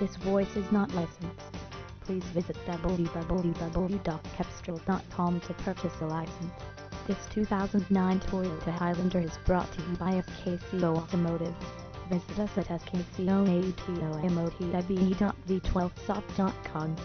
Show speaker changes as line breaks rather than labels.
This voice is not licensed. Please visit www.cepstral.com to purchase a license. This 2009 Toyota Highlander is brought to you by SKCO Automotive. Visit us at skcoautomotive.v12soft.com.